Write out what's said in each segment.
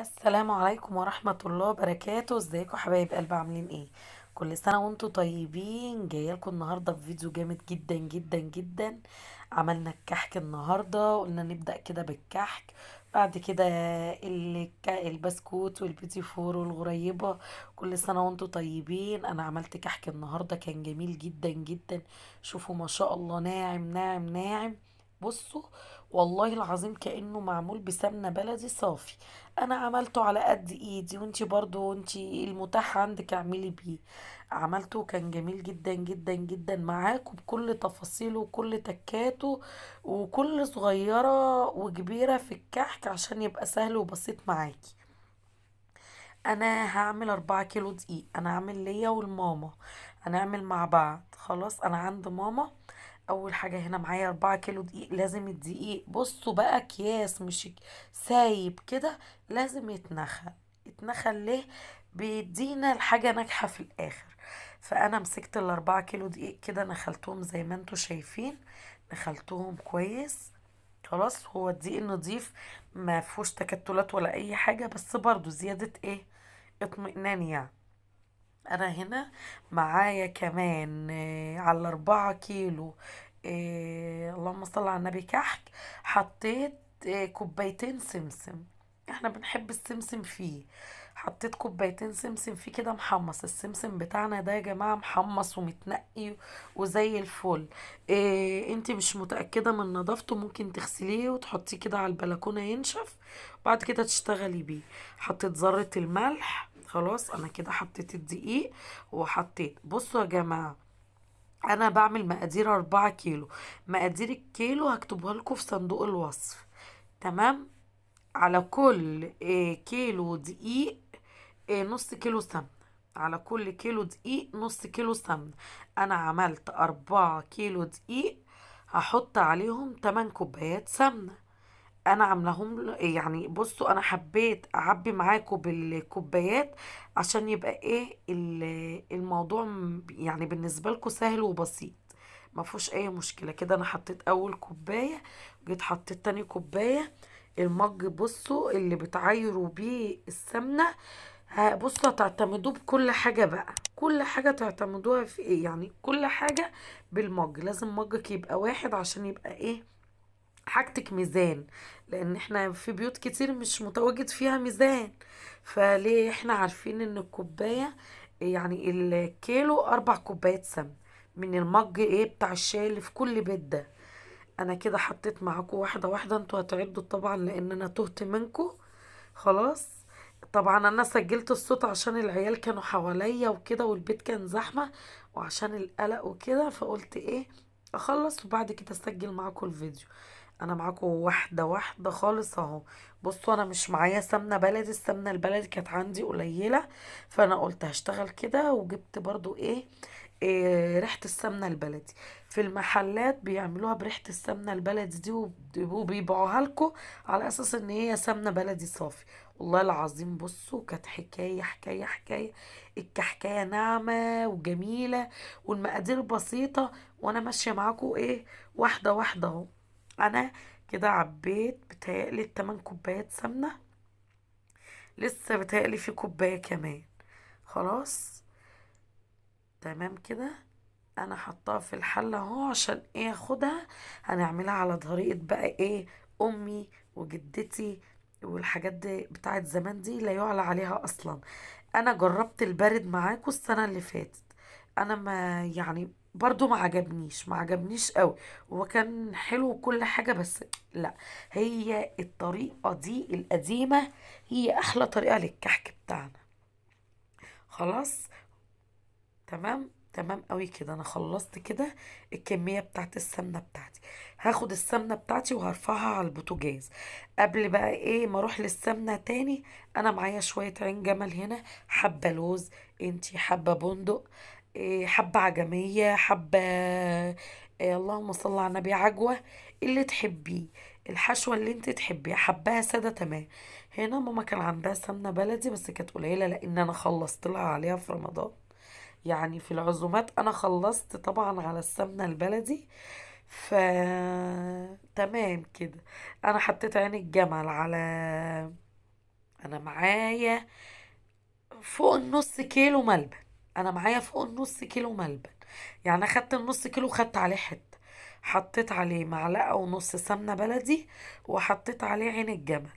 السلام عليكم ورحمة الله وبركاته. ازيكم حبايب قلب؟ عاملين إيه؟ كل سنة وأنتم طيبين. جاية لكم النهاردة بفيديو جامد جدا جدا جدا. عملنا الكحك النهاردة قلنا نبدأ كده بالكحك. بعد كده البسكوت والبيتي فور والغريبة. كل سنة وأنتم طيبين. أنا عملت كحك النهاردة كان جميل جدا جدا. شوفوا ما شاء الله ناعم ناعم ناعم. بصوا والله العظيم كأنه معمول بسمنة بلدي صافي. أنا عملته على قد إيدي وأنتي برضو وأنتي المتاح عندك اعملي بيه. عملته كان جميل جدا جدا جدا معاكم بكل تفاصيله وكل تكاته وكل صغيرة وكبيرة في الكحك عشان يبقى سهل وبسيط معاكي. أنا هعمل أربعة كيلو دقيق. أنا هعمل ليا والماما. هنعمل مع بعض. خلاص أنا عند ماما. أول حاجة هنا معايا أربعة كيلو دقيق لازم الدقيق بصوا بقى أكياس مش سايب كده لازم يتنخل يتنخل ليه؟ بيدينا الحاجة ناجحة في الآخر. فأنا مسكت الأربعة كيلو دقيق كده نخلتهم زي ما أنتوا شايفين نخلتهم كويس خلاص هو الدقيق النضيف ما فيهوش تكتلات ولا أي حاجة بس برضو زيادة إيه؟ اطمئنان يعني. أنا هنا معايا كمان آه، على الأربعة كيلو آه، اللهم صل على النبي كحك حطيت آه، كوبايتين سمسم. إحنا بنحب السمسم فيه. حطيت كوبايتين سمسم فيه كده محمص. السمسم بتاعنا ده يا جماعة محمص ومتنقي وزي الفل. إيه انتي مش متأكدة من نظافته ممكن تغسليه وتحطيه كده على البلكونة ينشف بعد كده تشتغلي بيه. حطيت ذرة الملح خلاص أنا كده حطيت الدقيق وحطيت. بصوا يا جماعة أنا بعمل مقادير أربعة كيلو. مقادير الكيلو هكتبها لكم في صندوق الوصف. تمام؟ على كل إيه كيلو دقيق إيه نص كيلو سمنة على كل كيلو دقيق نص كيلو سمنة أنا عملت أربعة كيلو دقيق هحط عليهم 8 كوبايات سمنة. أنا عاملاهم ل- يعني بصوا أنا حبيت اعبي معاكم بالكوبايات عشان يبقى إيه ال- الموضوع يعني بالنسبة لكم سهل وبسيط. ما فيهوش أي مشكلة. كده أنا حطيت أول كوباية جيت حطيت تاني كوباية. المج بصوا اللي بتعايروا بيه السمنة. بصوا هتعتمدوه بكل حاجة بقى. كل حاجة تعتمدوها في إيه؟ يعني كل حاجة بالمج. لازم مجك يبقى واحد عشان يبقى إيه؟ حاجتك ميزان لأن إحنا في بيوت كتير مش متواجد فيها ميزان. فليه؟ إحنا عارفين إن الكوباية يعني الكيلو أربع كوبايات سمن من المج إيه بتاع الشاي اللي في كل بيت ده. أنا كده حطيت معاكم واحدة واحدة أنتوا هتعدوا طبعا لأن أنا تهت منكم. خلاص؟ طبعا أنا سجلت الصوت عشان العيال كانوا حواليا وكده والبيت كان زحمة وعشان القلق وكده فقلت إيه أخلص وبعد كده أسجل معاكم الفيديو. أنا معاكم واحدة واحدة خالص اهو. بصوا أنا مش معايا سمنة بلدي السمنة البلدي كانت عندي قليلة فانا قلت هشتغل كده وجبت برضو إيه, إيه ريحة السمنة البلدي. في المحلات بيعملوها بريحة السمنة البلدي دي وب- وبيبيعوها لكم على أساس ان هي سمنة بلدي صافي. والله العظيم بصوا كانت حكاية حكاية حكاية. الكحكايه ناعمة وجميلة والمقادير بسيطة وأنا ماشية معاكم إيه واحدة واحدة اهو. أنا كده عبيت بتهيألي التمن كوبايات سمنة. لسه بتهيألي في كوباية كمان. خلاص؟ تمام كده؟ أنا حطاها في الحلة اهو عشان إيه اخدها؟ هنعملها على طريقة بقى إيه امي وجدتي والحاجات دي بتاعت زمان دي لا يعلى عليها أصلا. أنا جربت البارد معاكم السنة اللي فاتت. أنا ما يعني برضو ما عجبنيش ما عجبنيش قوي. هو كان حلو وكل حاجة بس لا هي الطريقة دي القديمة هي أحلى طريقة للكحك بتاعنا. خلاص؟ تمام؟ تمام قوي كده. أنا خلصت كده الكمية بتاعت السمنة بتاعتي. هاخد السمنة بتاعتي وهرفعها على البوتاجاز قبل بقى إيه ما أروح للسمنة تاني أنا معايا شوية عين جمل هنا حبة لوز أنتي حبة بندق. حبة عجمية حبة إيه اللهم صل على النبي عجوة اللي تحبيه الحشوة اللي انت تحبيها حباها سادة تمام. هنا ماما كان عندها سمنة بلدي بس كانت قليلة لأن أنا خلصت لها عليها في رمضان. يعني في العزومات أنا خلصت طبعا على السمنة البلدي. ف تمام كده. أنا حطيت عين الجمل على أنا معايا فوق النص كيلو ملبن. أنا معايا فوق النص كيلو ملبن. يعني اخدت النص كيلو خدت عليه حتة. حطيت عليه معلقة ونص سمنة بلدي وحطيت عليه عين الجمل.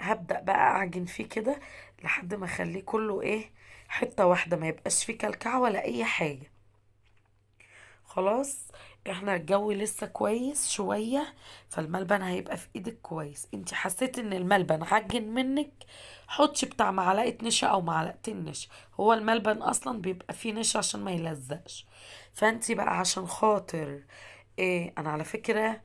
هبدأ بقى أعجن فيه كده لحد ما أخليه كله إيه حتة واحدة ما يبقاش فيه كلكعة ولا أي حاجة. خلاص إحنا الجو لسه كويس شوية فالملبن هيبقى في إيدك كويس. انت حسيت ان الملبن عجن منك؟ حطش بتاع معلقة نشا أو معلقتين نشا. هو الملبن أصلا بيبقى فيه نشا عشان ما يلزقش. فانت بقى عشان خاطر إيه أنا على فكرة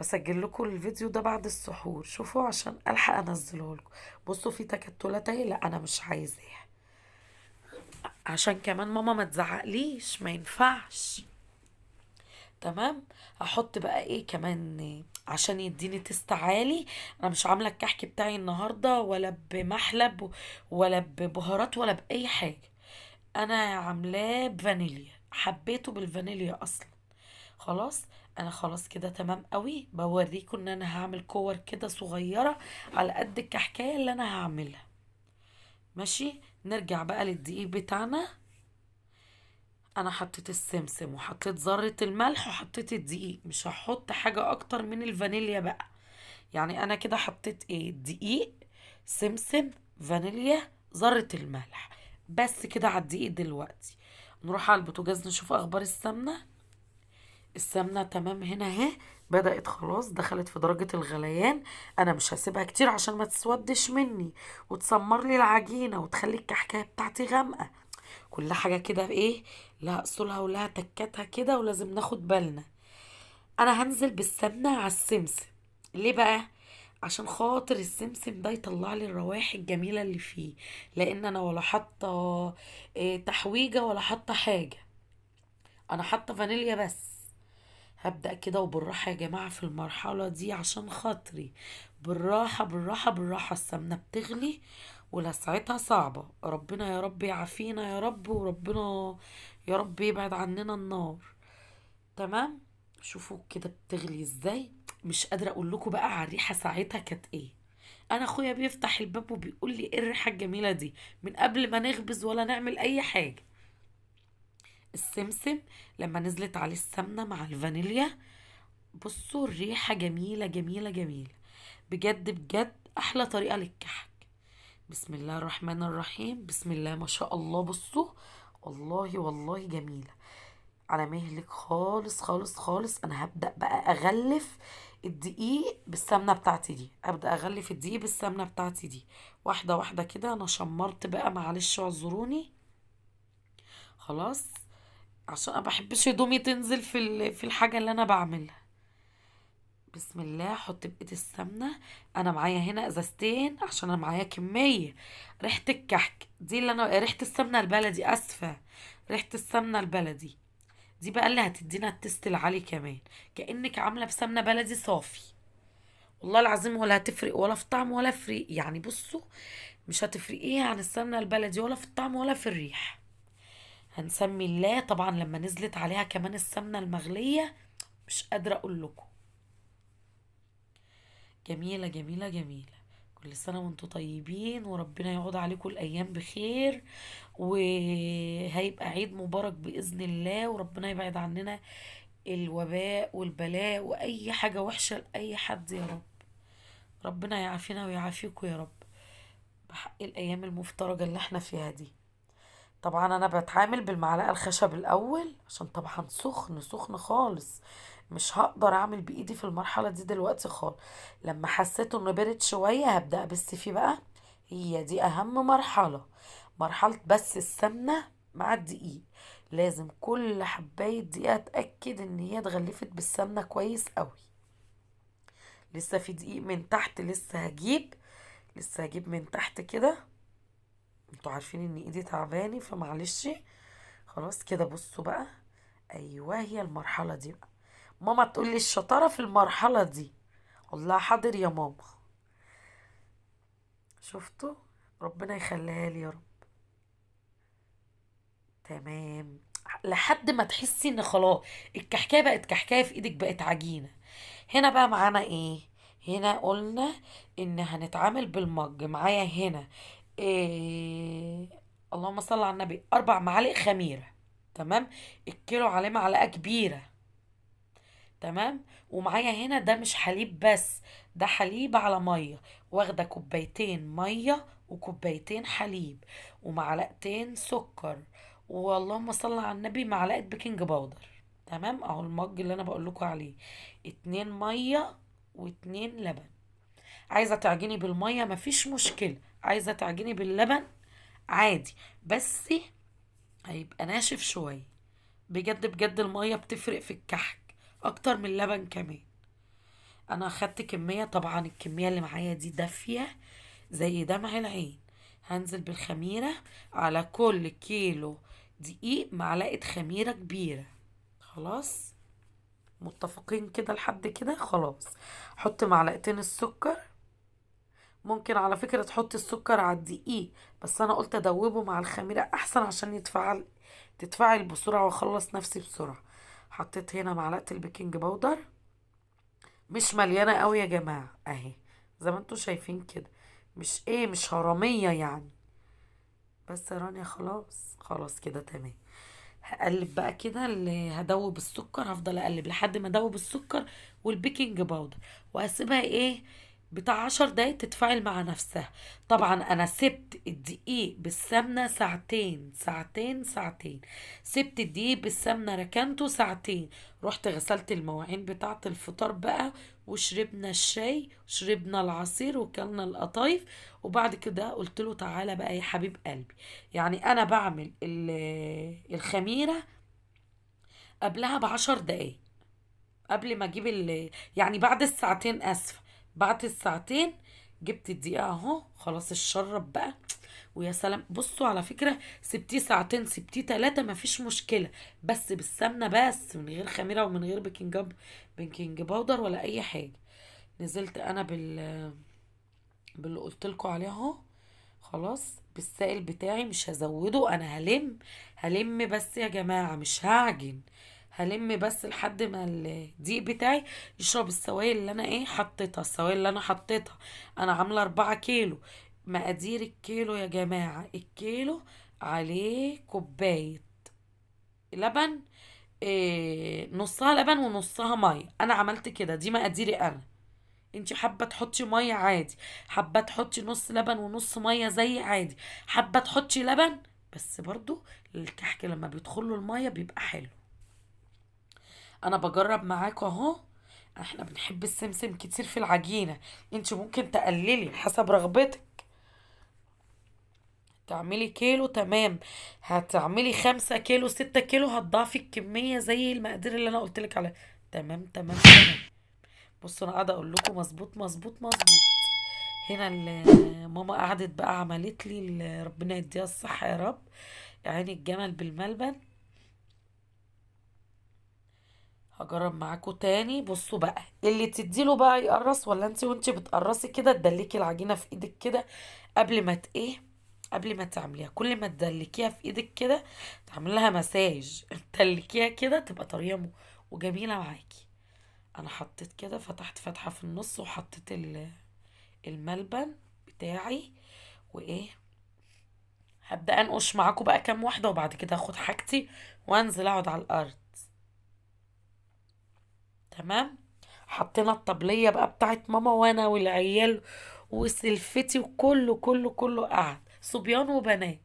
بسجل لكم الفيديو ده بعد السحور. شوفوا عشان ألحق انزله لكم بصوا في تكتلات أهي لا أنا مش عايزاها. عشان كمان ماما ما تزعقليش ما ينفعش. تمام؟ هحط بقى إيه كمان؟ عشان يديني taste عالي. أنا مش عاملة الكحك بتاعي النهارده ولا بمحلب ولا ببهارات ولا بأي حاجة. أنا عاملاه بفانيليا. حبيته بالفانيليا أصلا. خلاص؟ أنا خلاص كده تمام قوي. بوريكم إن أنا هعمل كور كده صغيرة على قد الكحكاية اللي أنا هعملها. ماشي؟ نرجع بقى للدقيق بتاعنا. أنا حطيت السمسم وحطيت ذرة الملح وحطيت الدقيق مش هحط حاجة أكتر من الفانيليا بقى. يعني أنا كده حطيت إيه؟ دقيق سمسم فانيليا ذرة الملح. بس كده على الدقيق دلوقتي. نروح على البوتاجاز نشوف أخبار السمنة. السمنة تمام هنا أهي. بدأت خلاص دخلت في درجة الغليان. أنا مش هسيبها كتير عشان ما تسودش مني. وتسمر لي العجينة وتخلي الكحكاية بتاعتي غامقة. كل حاجة كده إيه لها اصولها ولها تكاتها كده ولازم ناخد بالنا. أنا هنزل بالسمنة على السمسم. ليه بقى؟ عشان خاطر السمسم ده يطلع لي الروائح الجميلة اللي فيه. لأن أنا ولا حاطة إيه تحويجة ولا حاطة حاجة. أنا حاطة فانيليا بس. هبدأ كده وبالراحة يا جماعة في المرحلة دي عشان خاطري. بالراحة بالراحة بالراحة. السمنة بتغلي ولسعتها صعبة. ربنا يا رب يعافينا يا رب وربنا يا رب يبعد عننا النار. تمام؟ شوفوا كده بتغلي إزاي. مش قادرة أقول لكم بقى على الريحة ساعتها كانت إيه. أنا اخويا بيفتح الباب وبيقول لي إيه الريحة الجميلة دي. من قبل ما نخبز ولا نعمل اي حاجة. السمسم لما نزلت عليه السمنة مع الفانيليا. بصوا الريحة جميلة جميلة جميلة. بجد بجد أحلى طريقة للكحك. بسم الله الرحمن الرحيم. بسم الله ما شاء الله. بصوا والله والله جميلة. على مهلك خالص خالص خالص. أنا هبدأ بقى أغلف الدقيق بالسمنة بتاعتي دي. أبدأ أغلف الدقيق بالسمنة بتاعتي دي. واحدة واحدة كده. أنا شمرت بقى معلش اعذروني خلاص؟ عشان أنا بحبش هدومي تنزل في في الحاجة اللي أنا بعملها. بسم الله أحط بقيه السمنة. أنا معايا هنا إزازتين عشان أنا معايا كمية. ريحة الكحك دي اللي أنا ريحة السمنة البلدي أسفة. ريحة السمنة البلدي. دي بقى اللي هتدينا التست العالي كمان. كأنك عاملة بسمنة بلدي صافي. والله العظيم ولا هتفرق ولا في طعم ولا في ريح يعني بصوا مش هتفرقيه عن السمنة البلدي ولا في الطعم ولا في الريح. هنسمي الله. طبعا لما نزلت عليها كمان السمنة المغلية مش قادرة أقول لكم. جميلة جميلة جميلة. كل سنة وأنتم طيبين وربنا يعود عليكم الأيام بخير وهيبقى عيد مبارك بإذن الله وربنا يبعد عننا الوباء والبلاء وأي حاجة وحشة لأي حد يا رب. ربنا يعافينا ويعافيكم يا رب. بحق الأيام المفترجة اللي إحنا فيها دي. طبعا أنا بتعامل بالمعلقة الخشب الأول عشان طبعا سخن سخن خالص. مش هقدر اعمل بايدي في المرحلة دي دلوقتي خالص. لما حسيت انه برد شوية هبدأ فيه بقى هي دي اهم مرحلة. مرحلة بس السمنة مع الدقيق. لازم كل حباية دقيق اتأكد ان هي اتغلفت بالسمنة كويس قوي. لسه في دقيق من تحت لسه هجيب. لسه هجيب من تحت كده. أنتوا عارفين ان ايدي تعباني فمعلش. خلاص كده بصوا بقى. أيوه هي المرحلة دي بقى. ماما تقول لي الشطارة في المرحلة دي. والله حاضر يا ماما. شفتوا؟ ربنا يخليها لي يا رب. تمام. لحد ما تحسي إن خلاص الكحكاية بقت كحكاية في إيدك بقت عجينة. هنا بقى معانا إيه؟ هنا قلنا إن هنتعامل بالمج. معايا هنا إيه؟ اللهم صل على النبي. أربع معالق خميرة. تمام؟ الكيلو عليه معلقة كبيرة. تمام؟ ومعايا هنا ده مش حليب بس ده حليب على مية واخدة كوبايتين مية وكوبايتين حليب ومعلقتين سكر. واللهم صل على النبي معلقة بيكنج باودر تمام؟ أهو المج اللي أنا بقول لكم عليه. اتنين مية واتنين لبن. عايزة تعجني بالمية؟ مفيش مشكلة. عايزة تعجني باللبن؟ عادي. بس هيبقى ناشف شوية. بجد بجد المية بتفرق في الكحك. أكتر من اللبن كمان. أنا أخدت كمية طبعا الكمية اللي معايا دي دافية زي دمع العين. هنزل بالخميرة على كل كيلو دقيق معلقة خميرة كبيرة. خلاص؟ متفقين كده لحد كده؟ خلاص. حط معلقتين السكر. ممكن على فكرة تحط السكر على الدقيق بس أنا قلت أدوبه مع الخميرة أحسن عشان يتفاعل تتفاعل بسرعة وأخلص نفسي بسرعة. حطيت هنا معلقة ال baking powder. مش مليانة قوي يا جماعة اهي زي ما أنتوا شايفين كده. مش إيه مش هرمية يعني. بس يا رانيا خلاص خلاص كده تمام. هقلب بقى كده اللي هدوب السكر هفضل اقلب لحد ما ادوب السكر وال baking powder. وهسيبها إيه بتاع عشر دقايق تتفاعل مع نفسها. طبعا أنا سبت الدقيق بالسمنة ساعتين ساعتين ساعتين. سبت الدقيق بالسمنة ركنته ساعتين. رحت غسلت المواعين بتاعة الفطار بقى وشربنا الشاي وشربنا العصير وكلنا القطايف. وبعد كده قلت له تعالى بقى يا حبيب قلبي. يعني أنا بعمل ال- الخميرة قبلها بعشر دقايق. قبل ما أجيب يعني بعد الساعتين آسفة. بعد الساعتين جبت الدقيقة أهو خلاص اتشرب بقى. ويا سلام بصوا على فكرة سبتيه ساعتين سبتيه تلاتة مفيش مشكلة. بس بالسمنة بس من غير خميرة ومن غير baking baking powder ولا أي حاجة. نزلت أنا بال باللي قلت لكم عليه أهو. خلاص بالسائل بتاعي مش هزوده أنا هلم هلم بس يا جماعة مش هعجن. هلم بس لحد ما الدقيق بتاعي يشرب السوائل اللي أنا إيه حطيتها السوائل اللي أنا حطيتها. أنا عاملة أربعة كيلو. مقادير الكيلو يا جماعة الكيلو عليه كوباية لبن إيه نصها لبن ونصها مية. أنا عملت كده دي مقاديري أنا. انت حابة تحطي مية عادي. حابة تحطي نص لبن ونص مية زي عادي. حابة تحطي لبن بس برضو الكحك لما بيدخله المية بيبقى حلو. أنا بجرب معاكم أهو. إحنا بنحب السمسم كتير في العجينة. أنت ممكن تقللي حسب رغبتك. تعملي كيلو تمام. هتعملي خمسة كيلو ستة كيلو هتضاعفي الكمية زي المقادير اللي أنا قلتلك عليها. تمام تمام تمام. بصوا أنا قاعدة أقول لكم مظبوط مظبوط مظبوط. هنا ماما قعدت بقى عملت لي ربنا يديها الصحة يا رب. عيني الجمل بالملبن. هجرب معاكم تاني. بصوا بقى اللي تديله بقى يقرص ولا انت وانت بتقرصي كده تدلكي العجينة في إيدك كده قبل ما إيه قبل ما تعمليها. كل ما تدلكيها في إيدك كده تعمل لها مساج. تدلكيها كده تبقى طرية وجميلة معاكي. أنا حطيت كده فتحت فتحة في النص وحطيت ال- الملبن بتاعي وإيه هبدأ أنقش معاكم بقى كام واحدة وبعد كده أخد حاجتي وأنزل أقعد على الأرض. تمام؟ حطينا الطبلية بقى بتاعت ماما وأنا والعيال وسلفتي وكله كله كله قعد صبيان وبنات.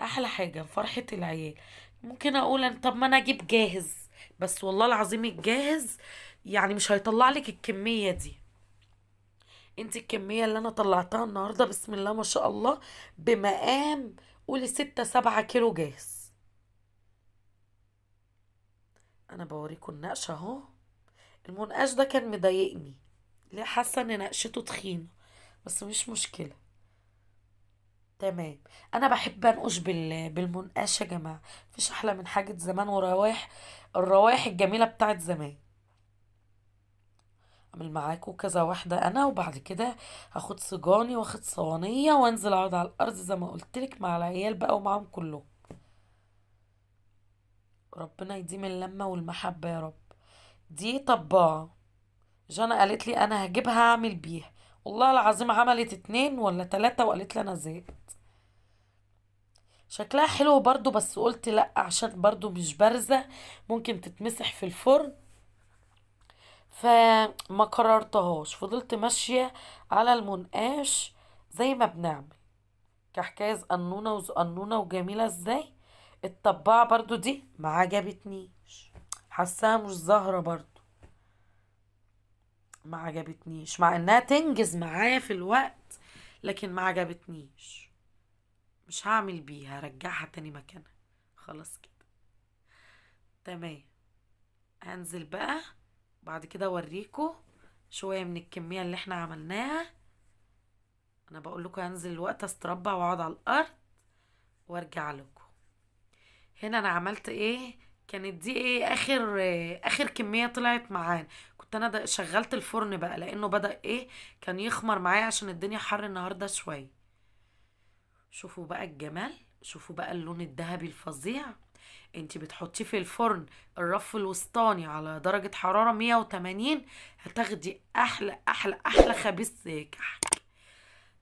أحلى حاجة فرحة العيال. ممكن أقول طب ما أنا أجيب جاهز. بس والله العظيم الجاهز يعني مش هيطلع لك الكمية دي. انت الكمية اللي أنا طلعتها النهاردة بسم الله ما شاء الله بمقام قولي ستة سبعة كيلو جاهز. أنا بوريكم النقش أهو. المنقاش ده كان مضايقني. ليه؟ حاسة إن نقشته تخينة بس مش مشكلة. تمام. أنا بحب أنقش بال... بالمنقاش يا جماعة. مفيش أحلى من حاجة زمان وروايح الروايح الجميلة بتاعت زمان. أعمل معاكم كذا واحدة أنا وبعد كده هاخد صجاني واخد صوانية وأنزل أقعد على الأرض زي ما قلتلك مع العيال بقى ومعاهم كلهم. ربنا يديم اللمة والمحبة يا رب. دي طباعة. جانا قالت لي أنا هجيبها أعمل بيها. والله العظيم عملت اتنين ولا تلاتة وقالت لي أنا زهقت. شكلها حلو برضو بس قلت لأ عشان برضو مش بارزة ممكن تتمسح في الفرن. فما قررتهاش فضلت ماشية على المنقاش زي ما بنعمل. كحكاية قنونة وزقنونة وجميلة إزاي؟ الطباعة برضو دي ما عجبتنيش. حاساها مش ظاهرة برضو. ما عجبتنيش. مع إنها تنجز معايا في الوقت لكن ما عجبتنيش. مش هعمل بيها هرجعها تاني مكانها. خلاص كده. تمام. هنزل بقى. بعد كده اوريكم شوية من الكمية اللي إحنا عملناها. أنا بقول لكم هنزل الوقت أستربع وأقعد على الأرض وأرجع لكم. هنا أنا عملت إيه؟ كانت دي إيه؟ آخر آخر كمية طلعت معانا. كنت أنا شغلت الفرن بقى لأنه بدأ إيه؟ كان يخمر معايا عشان الدنيا حر النهاردة شوية. شوفوا بقى الجمال شوفوا بقى اللون الذهبي الفظيع. أنت بتحطيه في الفرن الرف الوسطاني على درجة حرارة 180 هتاخدي أحلى أحلى أحلى خبيز كحك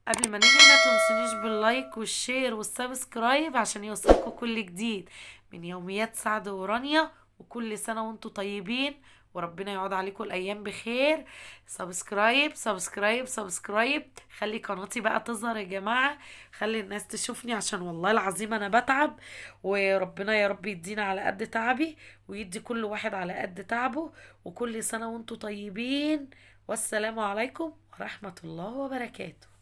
قبل ما ننهي ما تنسونيش بال like وال share وال subscribe عشان يوصلكوا كل جديد من يوميات سعد ورانيا وكل سنة وانتوا طيبين وربنا يعود عليكم الأيام بخير. subscribe subscribe subscribe. خلي قناتي بقى تظهر يا جماعة. خلي الناس تشوفني عشان والله العظيم أنا بتعب. وربنا يا رب يدينا على قد تعبي ويدي كل واحد على قد تعبه وكل سنة وانتوا طيبين. والسلام عليكم ورحمة الله وبركاته.